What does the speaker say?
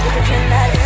now Cause it's in